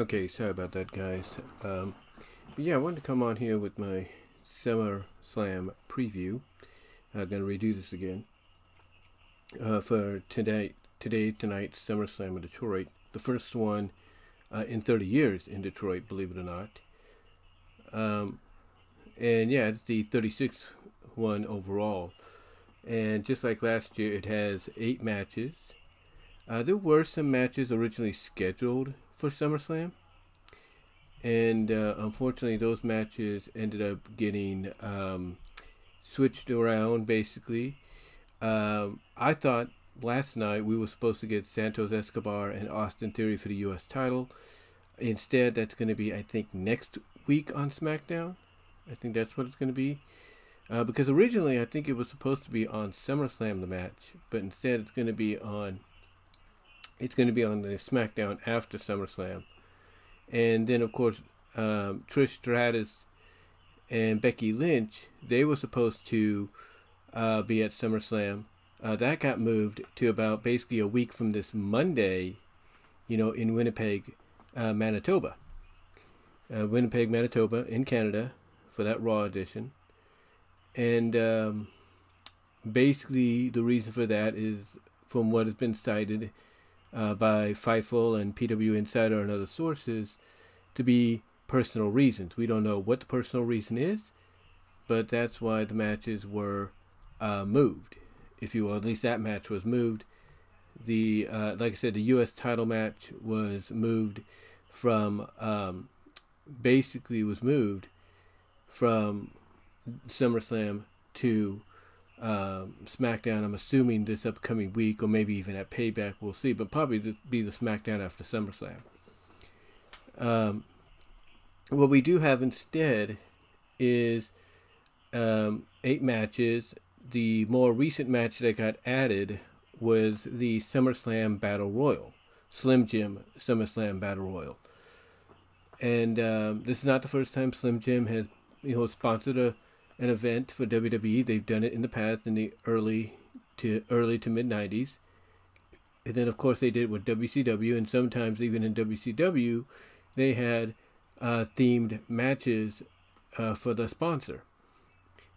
Okay, sorry about that, guys. Um, yeah, I wanted to come on here with my Summer Slam preview. I'm gonna redo this again uh, for today, today, tonight, Summer Slam in Detroit. The first one uh, in 30 years in Detroit, believe it or not. Um, and yeah, it's the 36th one overall. And just like last year, it has eight matches. Uh, there were some matches originally scheduled for SummerSlam. And uh, unfortunately, those matches ended up getting um, switched around basically. Um, I thought last night we were supposed to get Santos Escobar and Austin Theory for the U.S. title. Instead, that's going to be, I think, next week on SmackDown. I think that's what it's going to be. Uh, because originally, I think it was supposed to be on SummerSlam the match, but instead it's going to be on. It's going to be on the SmackDown after SummerSlam, and then of course um, Trish Stratus and Becky Lynch they were supposed to uh, be at SummerSlam. Uh, that got moved to about basically a week from this Monday, you know, in Winnipeg, uh, Manitoba. Uh, Winnipeg, Manitoba, in Canada, for that Raw edition. And um, basically, the reason for that is from what has been cited uh, by Fightful and PW Insider and other sources to be personal reasons. We don't know what the personal reason is, but that's why the matches were uh, moved, if you will. At least that match was moved. The uh, like I said, the U.S. title match was moved from um, basically was moved from SummerSlam to um, SmackDown. I'm assuming this upcoming week, or maybe even at Payback. We'll see, but probably be the SmackDown after SummerSlam. Um, what we do have instead is um, eight matches. The more recent match that got added was the SummerSlam Battle Royal, Slim Jim SummerSlam Battle Royal. And um, this is not the first time Slim Jim has, you know, sponsored a an event for WWE. They've done it in the past in the early to early to mid '90s, and then of course they did it with WCW, and sometimes even in WCW, they had uh, themed matches uh, for the sponsor.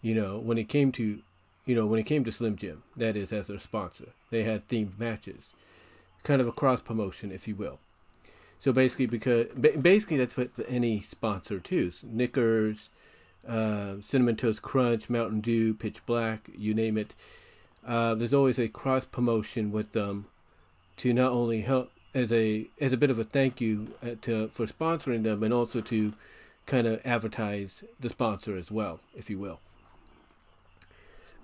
You know, when it came to, you know, when it came to Slim Jim, that is as their sponsor, they had themed matches, kind of a cross promotion, if you will. So basically, because basically that's what any sponsor too. Snickers, uh, Cinnamon Toast Crunch, Mountain Dew, Pitch Black, you name it. Uh, there's always a cross promotion with them to not only help as a as a bit of a thank you uh, to for sponsoring them, and also to kind of advertise the sponsor as well, if you will.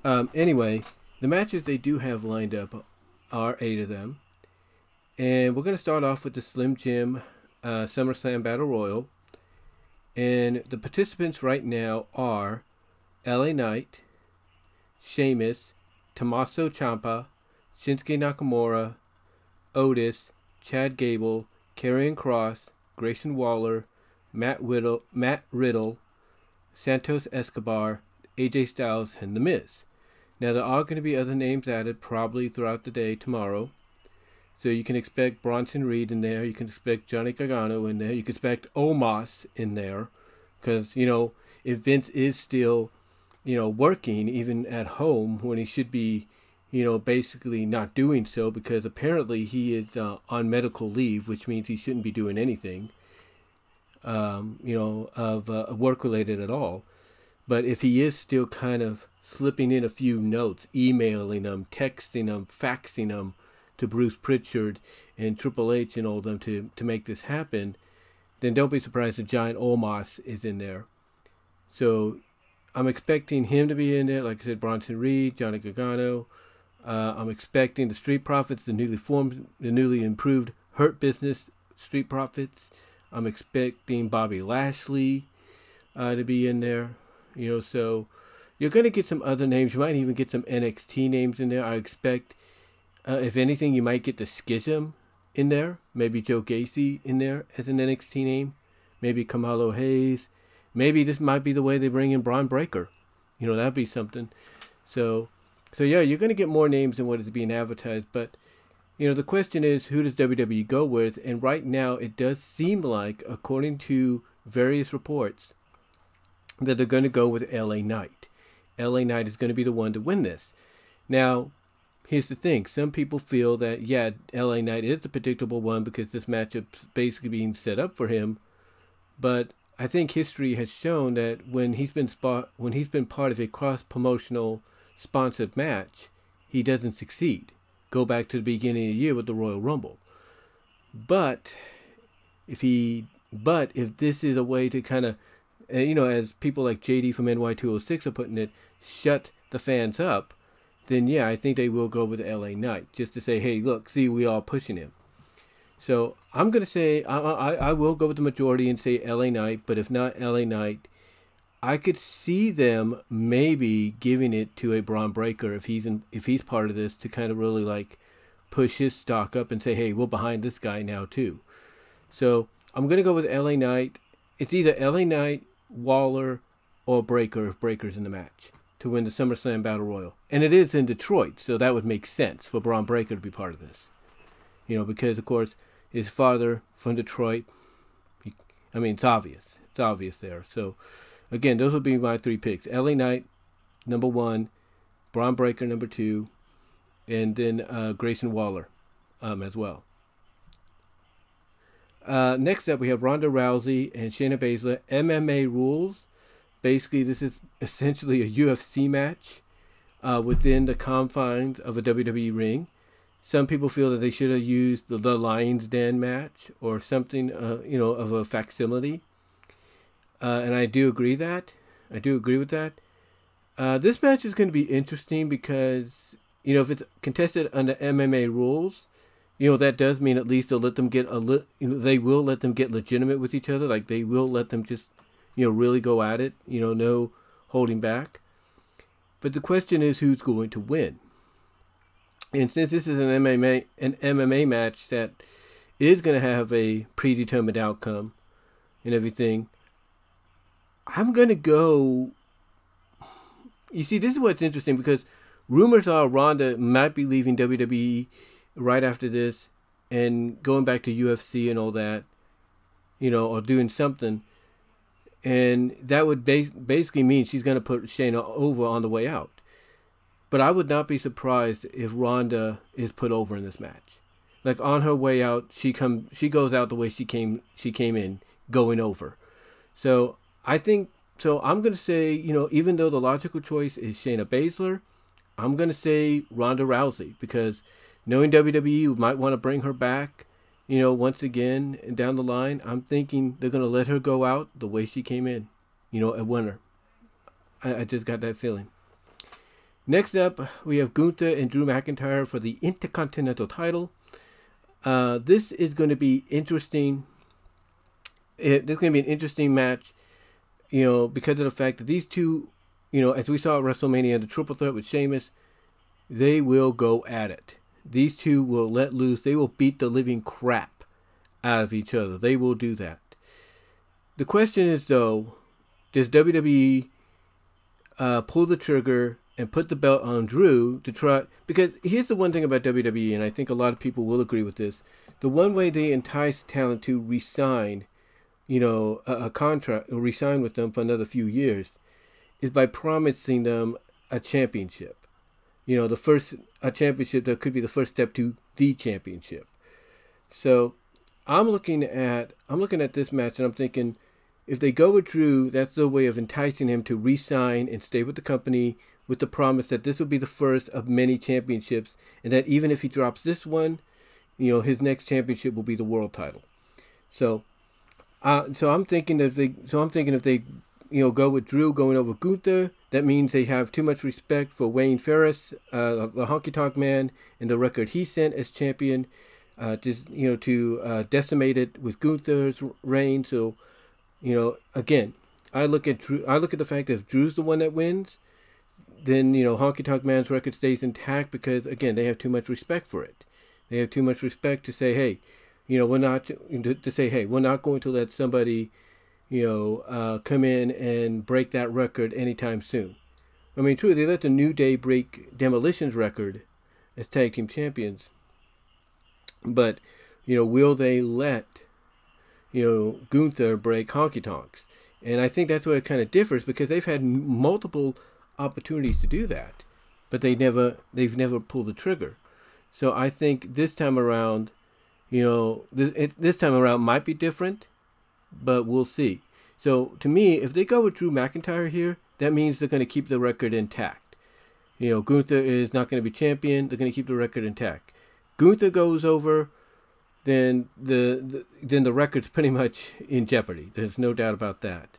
Um, anyway, the matches they do have lined up are eight of them, and we're going to start off with the Slim Jim uh, SummerSlam Battle Royal. And the participants right now are LA Knight, Sheamus, Tommaso Ciampa, Shinsuke Nakamura, Otis, Chad Gable, Karrion Kross, Grayson Waller, Matt Riddle, Matt Riddle, Santos Escobar, AJ Styles, and The Miz. Now there are going to be other names added probably throughout the day tomorrow. So you can expect Bronson Reed in there. You can expect Johnny Gargano in there. You can expect Omos in there. Because, you know, if Vince is still, you know, working even at home when he should be, you know, basically not doing so because apparently he is uh, on medical leave, which means he shouldn't be doing anything, um, you know, of uh, work related at all. But if he is still kind of slipping in a few notes, emailing them, texting them, faxing them, to Bruce Pritchard and Triple H and all them to, to make this happen, then don't be surprised if Giant Omos is in there. So I'm expecting him to be in there. Like I said, Bronson Reed, Johnny Gargano. Uh, I'm expecting the Street Profits, the newly formed, the newly improved Hurt Business Street Profits. I'm expecting Bobby Lashley uh, to be in there. You know, so you're going to get some other names. You might even get some NXT names in there. I expect uh, if anything, you might get the Schism in there. Maybe Joe Gacy in there as an NXT name. Maybe Carmelo Hayes. Maybe this might be the way they bring in Bron Breakker. You know, that'd be something. So, so yeah, you're gonna get more names than what is being advertised. But, you know, the question is who does WWE go with? And right now, it does seem like, according to various reports, that they're going to go with LA Knight. LA Knight is going to be the one to win this. Now, here's the thing some people feel that, yeah, LA Knight is the predictable one because this matchup's basically being set up for him. But I think history has shown that when he's been spot, when he's been part of a cross promotional sponsored match, he doesn't succeed. Go back to the beginning of the year with the Royal Rumble. But if he, but if this is a way to kind of, you know, as people like JD from NY206 are putting it, shut the fans up, then yeah, I think they will go with LA Knight just to say, hey, look, see, we are pushing him. So I'm gonna say I, I I will go with the majority and say LA Knight, but if not LA Knight, I could see them maybe giving it to a Bron Breakker if he's in, if he's part of this to kind of really like push his stock up and say, hey, we're behind this guy now too. So I'm gonna go with LA Knight. It's either LA Knight, Waller, or Breaker if Breakker's in the match to win the SummerSlam Battle Royal. And it is in Detroit, so that would make sense for Bron Breakker to be part of this. You know, because of course his father from Detroit. He, I mean, it's obvious. It's obvious there. So again, those would be my three picks. LA Knight, number one, Bron Breakker, number two, and then uh, Grayson Waller um, as well. Uh, next up, we have Ronda Rousey and Shayna Baszler. MMA rules. Basically, this is essentially a UFC match uh, within the confines of a WWE ring. Some people feel that they should have used the, the Lions Den match or something, uh, you know, of a facsimile. Uh, and I do agree that. I do agree with that. Uh, this match is going to be interesting because, you know, if it's contested under MMA rules, you know, that does mean at least they'll let them get a li- you know, they will let them get legitimate with each other. Like they will let them just, you know, really go at it, you know, no holding back. But the question is who's going to win? And since this is an MMA an MMA match that is going to have a predetermined outcome and everything, I'm going to go. You see, this is what's interesting because rumors are Ronda might be leaving WWE right after this and going back to UFC and all that, you know, or doing something. And that would ba- basically mean she's going to put Shayna over on the way out. But I would not be surprised if Ronda is put over in this match. Like on her way out, she come she goes out the way she came she came in, going over. So I think so. I'm gonna say you know even though the logical choice is Shayna Baszler, I'm gonna say Ronda Rousey because knowing WWE might want to bring her back, you know, once again down the line. I'm thinking they're gonna let her go out the way she came in, you know, a winner. I, I just got that feeling. Next up, we have Gunther and Drew McIntyre for the Intercontinental title. Uh, this is going to be interesting. It, this is going to be an interesting match, you know, because of the fact that these two, you know, as we saw at WrestleMania, the triple threat with Sheamus, they will go at it. These two will let loose. They will beat the living crap out of each other. They will do that. The question is, though, does WWE uh, pull the trigger and put the belt on Drew to try because here's the one thing about WWE and I think a lot of people will agree with this. The one way they entice talent to resign, you know, a, a contract or resign with them for another few years is by promising them a championship. You know, the first a championship that could be the first step to the championship. So I'm looking at I'm looking at this match and I'm thinking if they go with Drew, that's their way of enticing him to re-sign and stay with the company with the promise that this will be the first of many championships, and that even if he drops this one, you know, his next championship will be the world title. So, uh, so I'm thinking if they, so I'm thinking if they, you know, go with Drew going over Gunther, that means they have too much respect for Wayne Farris, uh, the Honky Tonk Man, and the record he sent as champion. Uh, just you know, to uh, decimate it with Gunther's reign. So, you know, again, I look at Drew. I look at the fact that if Drew's the one that wins, then you know Honky Tonk Man's record stays intact because again they have too much respect for it. They have too much respect to say, hey, you know, we're not to, to say, hey, we're not going to let somebody, you know, uh, come in and break that record anytime soon. I mean, true, they let the New Day break Demolition's record as tag team champions, But you know, will they let you know Gunther break honky tonks? And I think that's where it kind of differs because they've had multiple opportunities to do that, but they never they've never pulled the trigger. So I think this time around, you know, th- it, this time around might be different, but we'll see. So to me, if they go with Drew McIntyre here, that means they're going to keep the record intact. You know, Gunther is not going to be champion. They're going to keep the record intact. Gunther goes over, then the, the then the record's pretty much in jeopardy. There's no doubt about that.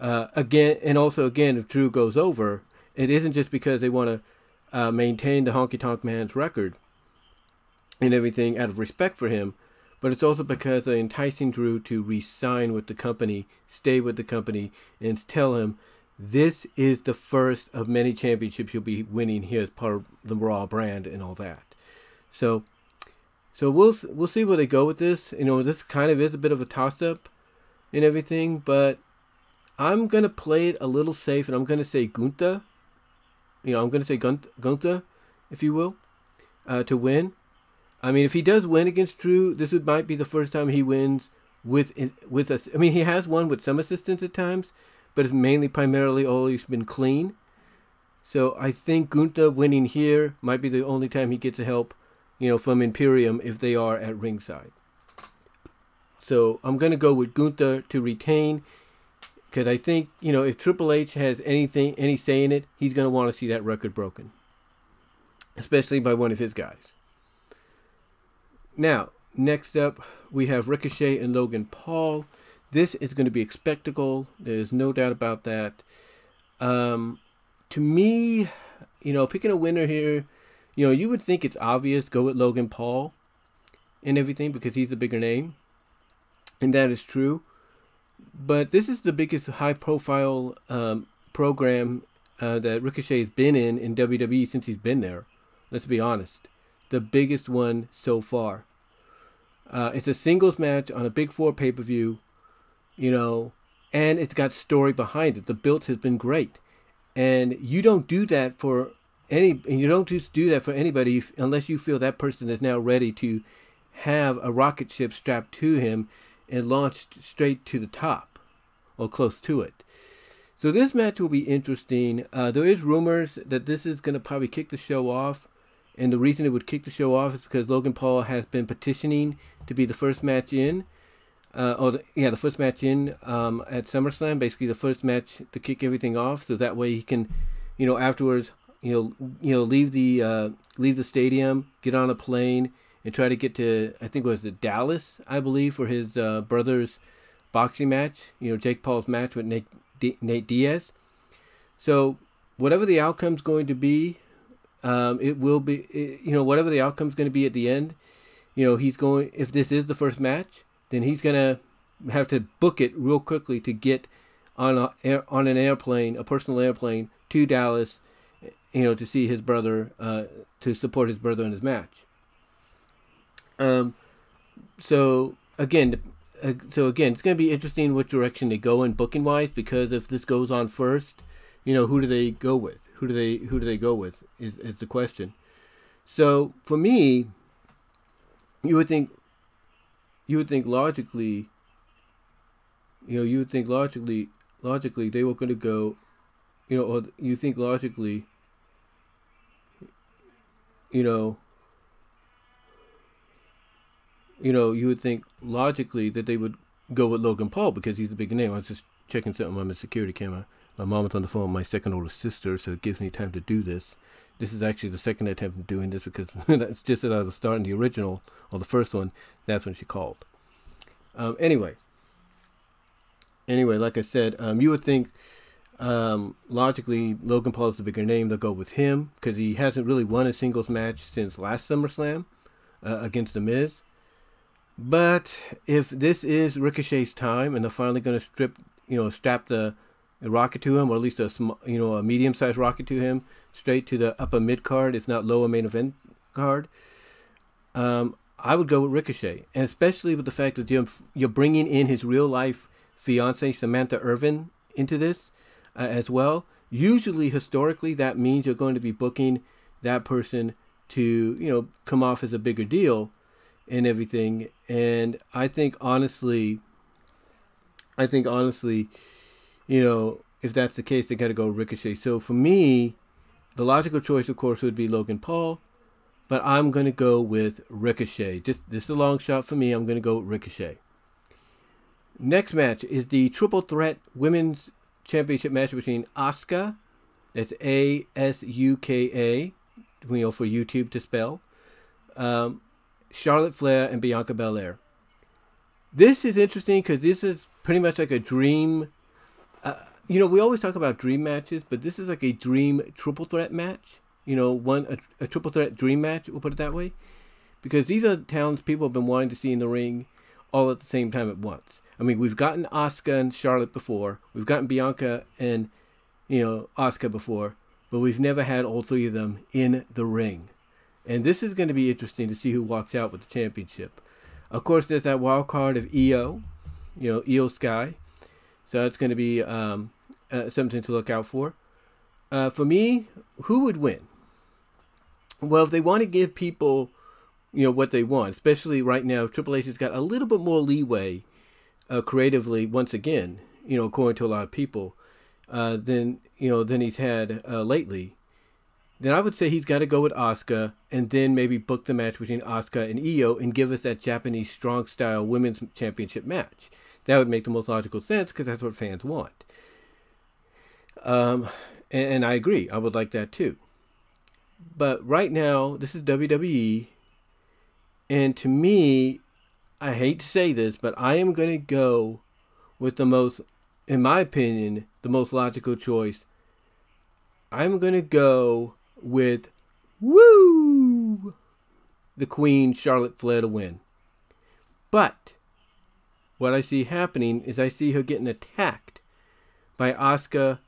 Uh, again, and also again, if Drew goes over, it isn't just because they want to uh, maintain the Honky Tonk Man's record and everything out of respect for him, but it's also because they're enticing Drew to resign with the company, stay with the company, and tell him this is the first of many championships you'll be winning here as part of the Raw brand and all that. So, so we'll we'll see where they go with this. You know, this kind of is a bit of a toss up and everything, but I'm gonna play it a little safe, and I'm gonna say Gunther. You know, I'm gonna say Gunther, if you will, uh, to win. I mean, if he does win against Drew, this would, might be the first time he wins with with us. I mean, he has won with some assistance at times, but it's mainly primarily always been clean. So I think Gunther winning here might be the only time he gets a help, you know, from Imperium if they are at ringside. So I'm gonna go with Gunther to retain, because I think you know if Triple H has anything any say in it, he's gonna want to see that record broken, especially by one of his guys. Now, next up, we have Ricochet and Logan Paul. This is going to be a spectacle. There's no doubt about that. Um, to me, you know, picking a winner here, you know, you would think it's obvious go with Logan Paul and everything because he's the bigger name. And that is true. But this is the biggest high profile um, program uh, that Ricochet has been in in WWE since he's been there. Let's be honest the biggest one so far. Uh, it's a singles match on a Big Four pay per view, you know, and it's got story behind it. The build has been great, and you don't do that for any. You don't just do that for anybody unless you feel that person is now ready to have a rocket ship strapped to him and launched straight to the top or close to it. So this match will be interesting. Uh, there is rumors that this is going to probably kick the show off. And the reason it would kick the show off is because Logan Paul has been petitioning to be the first match in, uh, or the, yeah, the first match in um, at SummerSlam. Basically, the first match to kick everything off, so that way he can, you know, afterwards, you know, you know, leave the uh, leave the stadium, get on a plane, and try to get to I think it was it Dallas, I believe, for his uh, brother's boxing match. You know, Jake Paul's match with Nate, D- Nate Diaz. So whatever the outcome's going to be, um, it will be, it, you know, whatever the outcome's going to be at the end. You know, he's going. If this is the first match, then he's going to have to book it real quickly to get on a air, on an airplane, a personal airplane to Dallas, you know, to see his brother, uh, to support his brother in his match. Um, so again, uh, so again, it's going to be interesting which direction they go in booking wise because if this goes on first, you know, who do they go with? Who do they who do they go with? Is is the question. So for me, you would think you would think logically you know, you would think logically logically they were going to go you know, or you think logically you know you know, you would think logically that they would go with Logan Paul because he's the big name. I was just checking something on my security camera. My mom is on the phone with my second oldest sister, so it gives me time to do this. This is actually the second attempt at doing this because that's just that I was starting the original, or the first one, that's when she called. Um, anyway, anyway, like I said, um, you would think um, logically Logan Paul is the bigger name. They'll go with him because he hasn't really won a singles match since last SummerSlam uh, against The Miz. But if this is Ricochet's time and they're finally going to strip, you know, strap the a rocket to him, or at least a small, you know, a medium-sized rocket to him, straight to the upper mid card. It's not lower main event card. Um, I would go with Ricochet, and especially with the fact that you're, you're bringing in his real life fiance Samantha Irvin into this uh, as well. Usually, historically, that means you're going to be booking that person to you know come off as a bigger deal, and everything. And I think honestly, I think honestly, you know, if that's the case, they got to go Ricochet. So for me, the logical choice, of course, would be Logan Paul, but I'm going to go with Ricochet. Just this is a long shot for me. I'm going to go Ricochet. Next match is the triple threat women's championship match between Asuka, that's A S U K A, you know, for YouTube to spell, um, Charlotte Flair, and Bianca Belair. This is interesting because this is pretty much like a dream. Uh, you know, we always talk about dream matches, but this is like a dream triple threat match. You know, one a, a triple threat dream match. We'll put it that way, because these are talents people have been wanting to see in the ring, all at the same time at once. I mean, we've gotten Asuka and Charlotte before. We've gotten Bianca and you know Asuka before, but we've never had all three of them in the ring. And this is going to be interesting to see who walks out with the championship. Of course, there's that wild card of Io, you know, Io Sky. So that's going to be um, uh, something to look out for. Uh, for me, who would win? Well, if they want to give people, you know, what they want, especially right now, Triple H has got a little bit more leeway uh, creatively. Once again, you know, according to a lot of people, uh, than you know than he's had uh, lately. Then I would say he's got to go with Asuka, and then maybe book the match between Asuka and Io, and give us that Japanese strong style women's championship match. That would make the most logical sense because that's what fans want. Um, and, and I agree. I would like that too. But right now, this is WWE, and to me, I hate to say this, but I am going to go with the most, in my opinion, the most logical choice. I'm going to go with Woo! The Queen, Charlotte Flair, to win. But what I see happening is I see her getting attacked by Asuka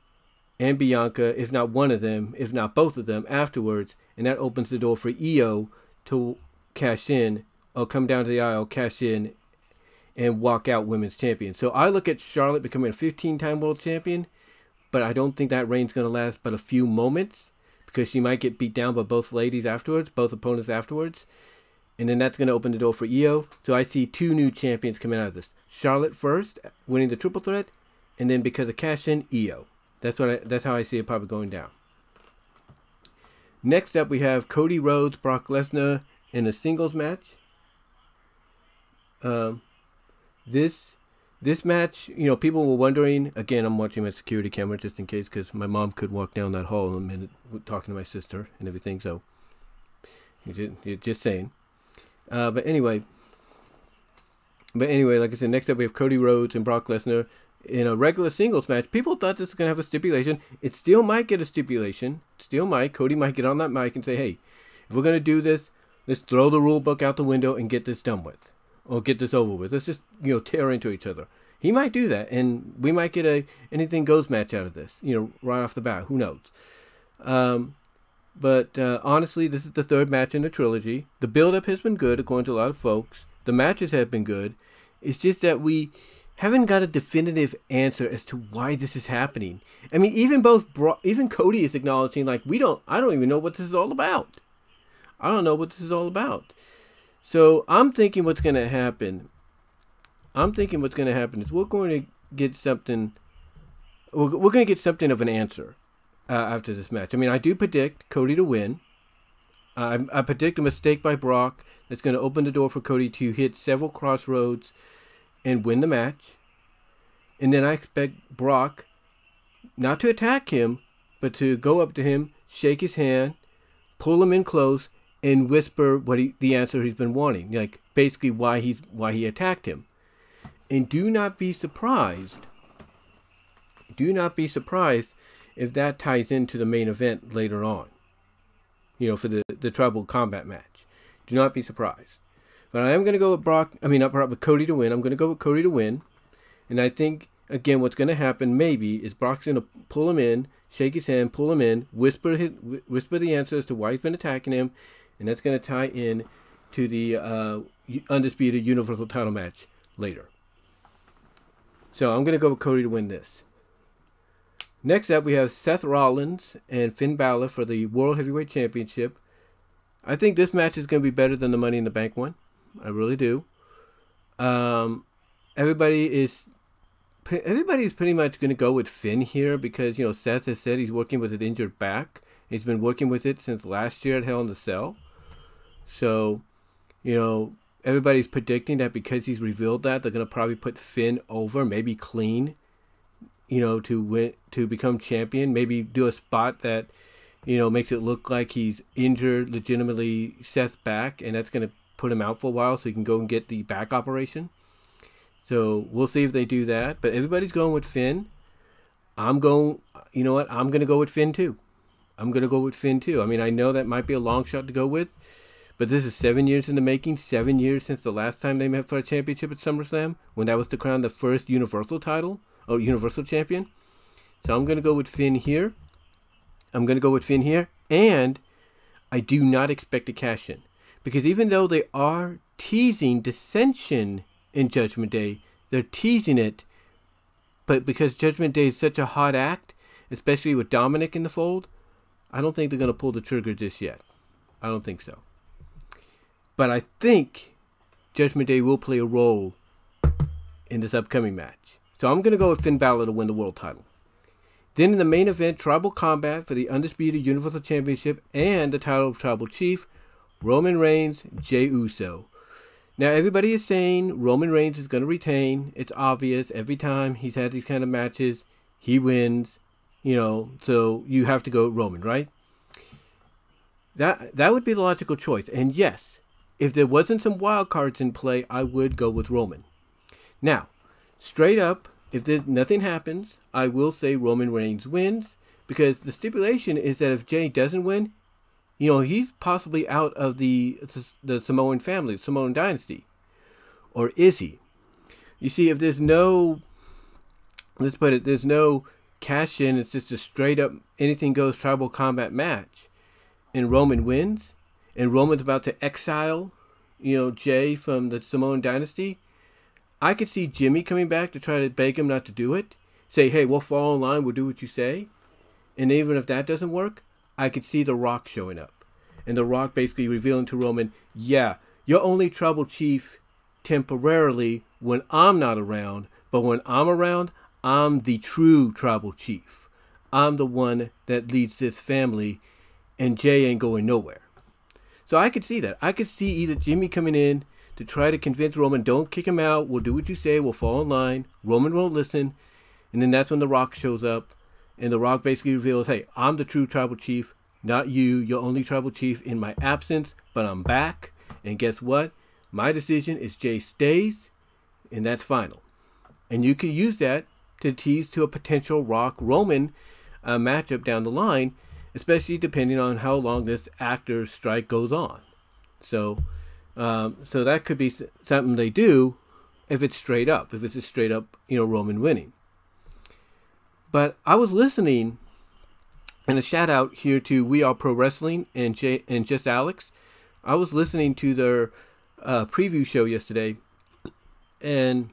and Bianca, if not one of them, if not both of them, afterwards, and that opens the door for Io to cash in or come down to the aisle, cash in, and walk out women's champion. So I look at Charlotte becoming a 15-time world champion, but I don't think that reign's going to last but a few moments because she might get beat down by both ladies afterwards, both opponents afterwards. And then that's going to open the door for Io. So I see two new champions coming out of this. Charlotte first, winning the triple threat, and then because of cash in, Io. That's what I, that's how I see it probably going down. Next up, we have Cody Rhodes, Brock Lesnar in a singles match. Um, this this match, you know, people were wondering. Again, I'm watching my security camera just in case, because my mom could walk down that hall in a minute talking to my sister and everything. So, just, just saying. Uh, but anyway, but anyway, like I said, next up we have Cody Rhodes and Brock Lesnar in a regular singles match. People thought this was going to have a stipulation. It still might get a stipulation. Still might. Cody might get on that mic and say, hey, if we're going to do this, let's throw the rule book out the window and get this done with. Or get this over with. Let's just, you know, tear into each other. He might do that, and we might get a anything goes match out of this, you know, right off the bat. Who knows? Um, but uh, honestly, this is the third match in the trilogy. The build-up has been good, according to a lot of folks. The matches have been good. It's just that we haven't got a definitive answer as to why this is happening. I mean, even both Bro- even Cody is acknowledging like we don't I don't even know what this is all about. I don't know what this is all about. So I'm thinking what's going to happen. I'm thinking what's going to happen is we're going to get something. We're, we're going to get something of an answer uh, after this match. I mean, I do predict Cody to win. I, I predict a mistake by Brock that's going to open the door for Cody to hit several Cross Rhodes and win the match. And then I expect Brock not to attack him, but to go up to him, shake his hand, pull him in close, and whisper what he, the answer he's been wanting, like basically why he's why he attacked him. And do not be surprised. Do not be surprised if that ties into the main event later on. You know, for the the tribal combat match. Do not be surprised. But I am going to go with Brock. I mean, not Brock, but Cody to win. I'm going to go with Cody to win. And I think, again, what's going to happen maybe is Brock's going to pull him in, shake his hand, pull him in, whisper his, whisper the answer as to why he's been attacking him. And that's going to tie in to the uh, undisputed Universal title match later. So I'm going to go with Cody to win this. Next up, we have Seth Rollins and Finn Balor for the World Heavyweight Championship. I think this match is going to be better than the Money in the Bank one. I really do. Um, everybody is everybody's pretty much going to go with Finn here because you know Seth has said he's working with an injured back. He's been working with it since last year at Hell in the Cell. So, you know, everybody's predicting that because he's revealed that they're going to probably put Finn over, maybe clean, you know, to win to become champion. Maybe do a spot that you know makes it look like he's injured legitimately Seth's back, and that's going to put him out for a while so he can go and get the back operation. So we'll see if they do that. But everybody's going with Finn. I'm going, you know what? I'm going to go with Finn too. I'm going to go with Finn too. I mean, I know that might be a long shot to go with, but this is seven years in the making. Seven years since the last time they met for a championship at SummerSlam, when that was to crown the first Universal title, or Universal Champion. So I'm going to go with Finn here. I'm going to go with Finn here. And I do not expect a cash in. Because even though they are teasing dissension in Judgment Day. They're teasing it, but because Judgment Day is such a hot act, especially with Dominic in the fold, I don't think they're going to pull the trigger just yet. I don't think so. But I think Judgment Day will play a role in this upcoming match. So I'm going to go with Finn Balor to win the world title. Then in the main event, Tribal Combat for the Undisputed Universal Championship and the title of Tribal Chief, Roman Reigns, Jey Uso. Now, everybody is saying Roman Reigns is going to retain. It's obvious. Every time he's had these kind of matches, he wins. You know, so you have to go Roman, right? That that would be the logical choice. And yes, if there wasn't some wild cards in play, I would go with Roman. Now, straight up, if there's nothing happens, I will say Roman Reigns wins because the stipulation is that if Jey doesn't win, you know, he's possibly out of the the Samoan family, Samoan dynasty, or is he? You see, if there's no, let's put it, there's no cash in. It's just a straight up anything goes tribal combat match, and Roman wins, and Roman's about to exile, you know, Jey from the Samoan dynasty. I could see Jimmy coming back to try to beg him not to do it. Say, hey, we'll fall in line. We'll do what you say. And even if that doesn't work, I could see The Rock showing up. And The Rock basically revealing to Roman, yeah, you're only tribal chief temporarily when I'm not around, but when I'm around, I'm the true tribal chief. I'm the one that leads this family, and Jey ain't going nowhere. So I could see that. I could see either Jimmy coming in to try to convince Roman, don't kick him out, we'll do what you say, we'll fall in line. Roman won't listen. And then that's when The Rock shows up and The Rock basically reveals, hey, I'm the true tribal chief, not you. You're only tribal chief in my absence, but I'm back. And guess what? My decision is Jey stays, and that's final. And you can use that to tease to a potential Rock Roman uh, matchup down the line, especially depending on how long this actor strike goes on. So, um, so that could be something they do if it's straight up, if it's a straight up, you know, Roman winning. But I was listening, and a shout out here to We Are Pro Wrestling and J- and Just Alyx. I was listening to their uh, preview show yesterday, and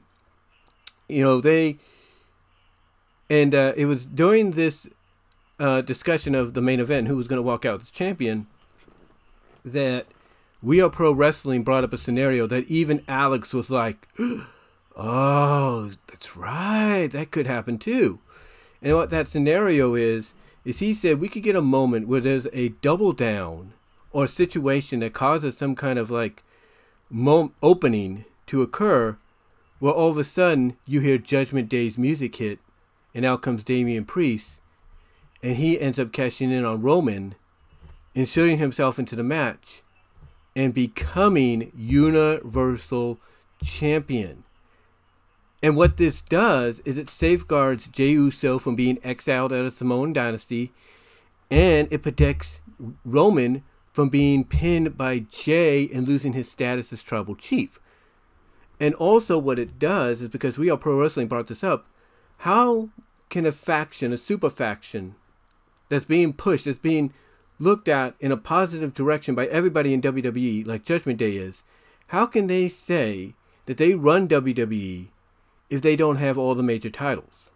you know they, and uh, it was during this uh, discussion of the main event, who was going to walk out as champion, that We Are Pro Wrestling brought up a scenario that even Alyx was like, "Oh, that's right, that could happen too." And what that scenario is, is he said we could get a moment where there's a double down or a situation that causes some kind of like mom- opening to occur where all of a sudden you hear Judgment Day's music hit and out comes Damian Priest and he ends up cashing in on Roman, inserting himself into the match and becoming Universal Champion. And what this does is it safeguards Jey Uso from being exiled out of Samoan dynasty, and it protects Roman from being pinned by Jey and losing his status as tribal chief. And also, what it does is because we are pro wrestling brought this up, how can a faction, a super faction, that's being pushed, that's being looked at in a positive direction by everybody in WWE, like Judgment Day is, how can they say that they run WWE if they don't have all the major titles.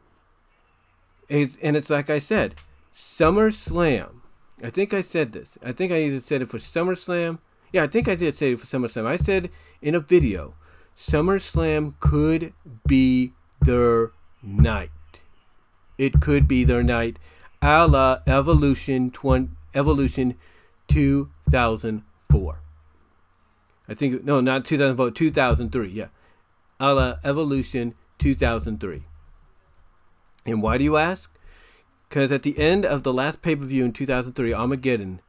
It's, and it's like I said, SummerSlam. I think I said this. I think I either said it for SummerSlam. Yeah, I think I did say it for SummerSlam. I said in a video, SummerSlam could be their night. It could be their night, a la Evolution 20, Evolution 2004. I think no, not 2004, 2003. Yeah, a la Evolution 2003. And why do you ask? Because at the end of the last pay per view in 2003, Armageddon,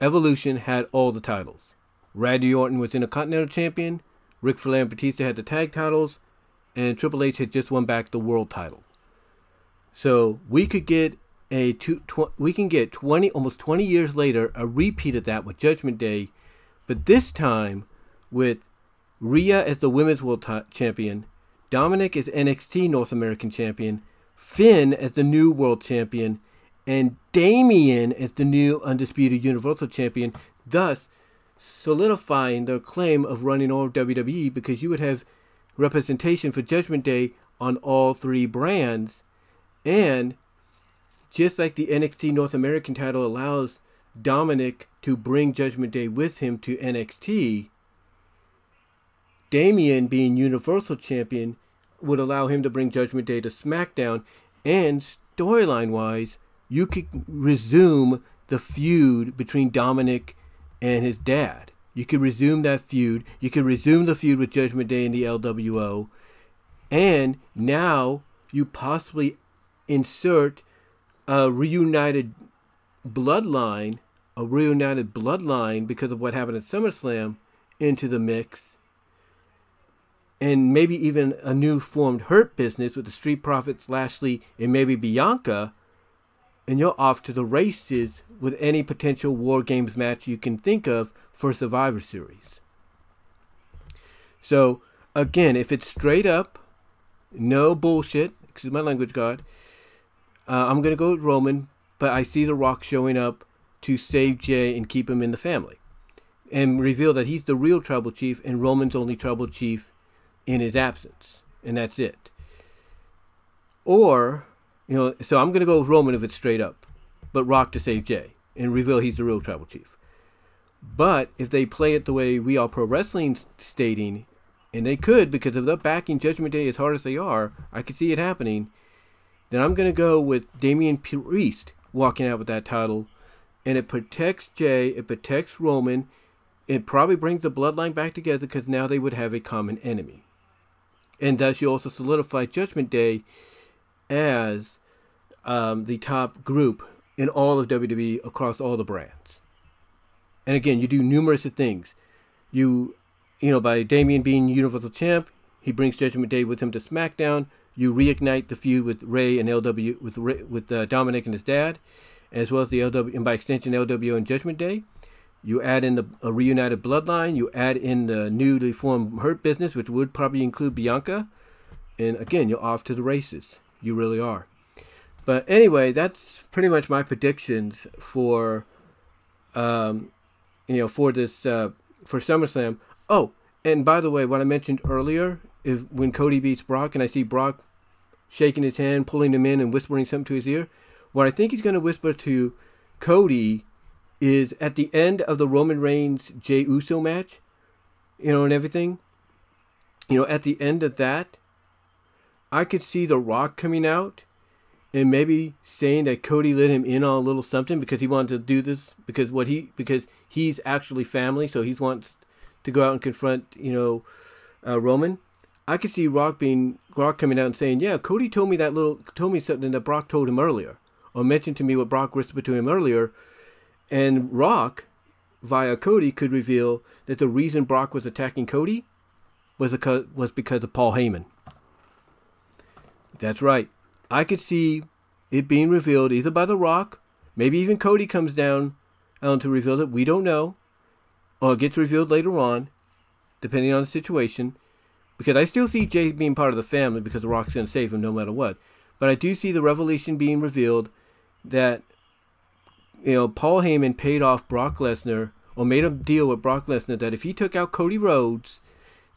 Evolution had all the titles. Randy Orton was Intercontinental Champion, Ric Flair and Batista had the tag titles, and Triple H had just won back the world title. So we could get a two, tw- we can get 20 almost 20 years later a repeat of that with Judgment Day, but this time with Rhea as the women's world t- champion, Dominic as NXT North American champion, Finn as the new world champion, and Damian as the new undisputed universal champion, thus solidifying their claim of running all of WWE because you would have representation for Judgment Day on all three brands. And just like the NXT North American title allows Dominic to bring Judgment Day with him to NXT, Damian being Universal Champion would allow him to bring Judgment Day to SmackDown. And storyline wise, you could resume the feud between Dominic and his dad. You could resume that feud. You could resume the feud with Judgment Day and the LWO. And now you possibly insert a reunited bloodline, a reunited bloodline because of what happened at SummerSlam into the mix. And maybe even a new formed Hurt business with the Street Profits, Lashley, and maybe Bianca. And you're off to the races with any potential War Games match you can think of for Survivor Series. So, again, if it's straight up, no bullshit, excuse my language, God, uh, I'm going to go with Roman, but I see The Rock showing up to save Jey and keep him in the family. And reveal that he's the real tribal chief and Roman's only tribal chief in his absence. And that's it. Or, you know, so I'm going to go with Roman if it's straight up, but Rock to save Jey and reveal he's the real tribal chief. But if they play it the way we are pro wrestling stating, and they could because of the backing Judgment Day as hard as they are, I could see it happening then I'm going to go with Damian Priest walking out with that title. And it protects Jey, it protects Roman. It probably brings the bloodline back together because now they would have a common enemy. And thus you also solidify Judgment Day as um, the top group in all of WWE across all the brands. And again, you do numerous things. You, you know, by Damian being Universal Champ, he brings Judgment Day with him to SmackDown you reignite the feud with Rey and LW with with uh, Dominic and his dad, as well as the LW and by extension LWO and Judgment Day. You add in the a reunited bloodline. You add in the newly formed Hurt business, which would probably include Bianca, and again, you're off to the races. You really are. But anyway, that's pretty much my predictions for, um, you know, for this uh, for SummerSlam. Oh, and by the way, what I mentioned earlier is when Cody beats Brock, and I see Brock shaking his hand, pulling him in, and whispering something to his ear. What I think he's going to whisper to Cody is at the end of the Roman Reigns Jey Uso match, you know, and everything. You know, at the end of that, I could see The Rock coming out and maybe saying that Cody let him in on a little something because he wanted to do this because what he because he's actually family, so he wants to go out and confront you know uh, Roman. I could see Rock being Rock coming out and saying, "Yeah, Cody told me that little told me something that Brock told him earlier, or mentioned to me what Brock whispered to him earlier," and Rock, via Cody, could reveal that the reason Brock was attacking Cody was because was because of Paul Heyman. That's right. I could see it being revealed either by The Rock, maybe even Cody comes down um, to reveal it. We don't know, or it gets revealed later on, depending on the situation because I still see Jey being part of the family because Rock's going to save him no matter what. But I do see the revelation being revealed that, you know, Paul Heyman paid off Brock Lesnar or made a deal with Brock Lesnar that if he took out Cody Rhodes,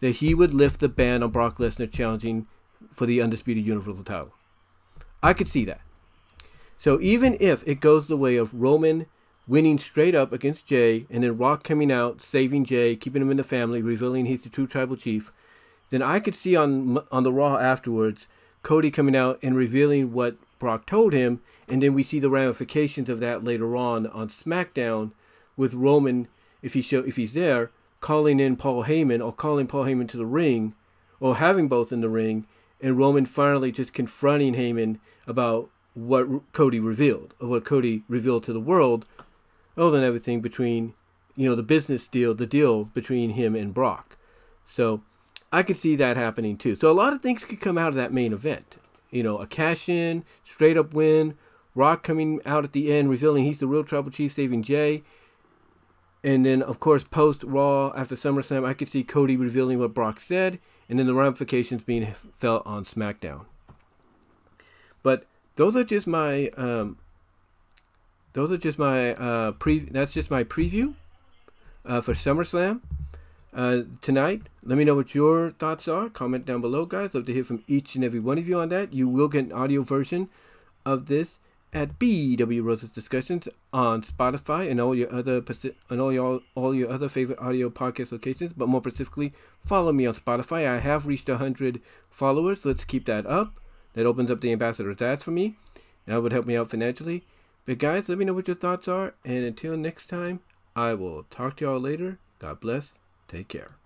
that he would lift the ban on Brock Lesnar challenging for the Undisputed Universal title. I could see that. So even if it goes the way of Roman winning straight up against Jey, and then Rock coming out, saving Jey, keeping him in the family, revealing he's the true tribal chief, then I could see on on the Raw afterwards Cody coming out and revealing what Brock told him, and then we see the ramifications of that later on on SmackDown with Roman if he show if he's there calling in Paul Heyman or calling Paul Heyman to the ring or having both in the ring and Roman finally just confronting Heyman about what Cody revealed or what Cody revealed to the world other than everything between you know the business deal the deal between him and Brock. So I could see that happening too so a lot of things could come out of that main event you know, a cash in, straight up win. Rock coming out at the end, revealing he's the real Tribal Chief, saving Jey. And then, of course, post Raw after SummerSlam, I could see Cody revealing what Brock said, and then the ramifications being felt on SmackDown. But those are just my um, those are just my uh, pre. That's just my preview uh, for SummerSlam uh, tonight. Let me know what your thoughts are. Comment down below, guys. Love to hear from each and every one of you on that. You will get an audio version of this at BW Rosas Discussions on Spotify and all your other and all your all your other favorite audio podcast locations. But more specifically, follow me on Spotify. I have reached hundred followers. Let's keep that up. That opens up the ambassador's ads for me. That would help me out financially. But guys, let me know what your thoughts are. And until next time, I will talk to y'all later. God bless. Take care.